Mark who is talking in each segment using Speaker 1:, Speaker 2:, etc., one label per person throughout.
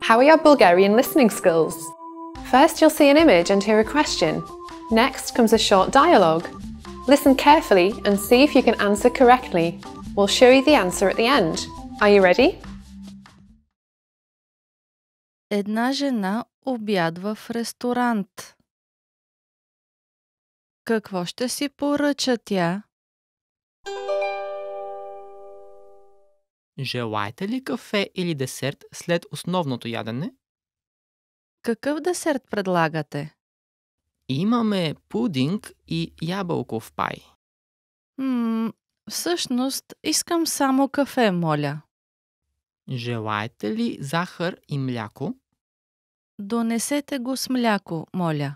Speaker 1: How are your Bulgarian listening skills? First, you'll see an image and hear a question. Next comes a short dialogue. Listen carefully and see if you can answer correctly. We'll show you the answer at the end. Are you ready?
Speaker 2: Една жена обядва в ресторант. Какво ще си поръча тя?
Speaker 3: Желаете ли кафе или десерт след основното ядене?
Speaker 2: Какъв десерт предлагате?
Speaker 3: Имаме пудинг и ябълков пай.
Speaker 2: М- всъщност искам само кафе, моля.
Speaker 3: Желаете ли захар и мляко?
Speaker 2: Донесете го с мляко, моля.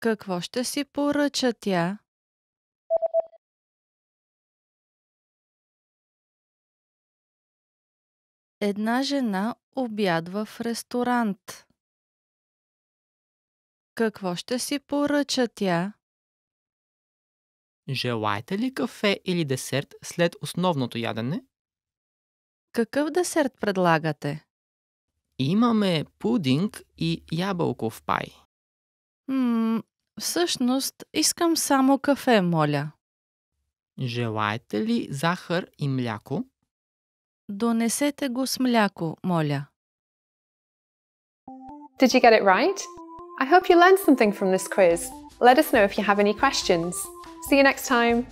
Speaker 2: Какво ще си поръча тя? Една жена обядва в ресторант. Какво ще си поръча тя?
Speaker 3: Желаете ли кафе или десерт след основното ядене?
Speaker 2: Какъв десерт предлагате?
Speaker 3: Имаме пудинг и ябълков пай.
Speaker 2: М- всъщност искам само кафе, моля.
Speaker 3: Желаете ли захар и мляко?
Speaker 2: Донесете го с мляко, моля.
Speaker 1: Did you get it right? I hope you learned something from this quiz. Let us know if you have any questions. See you next time.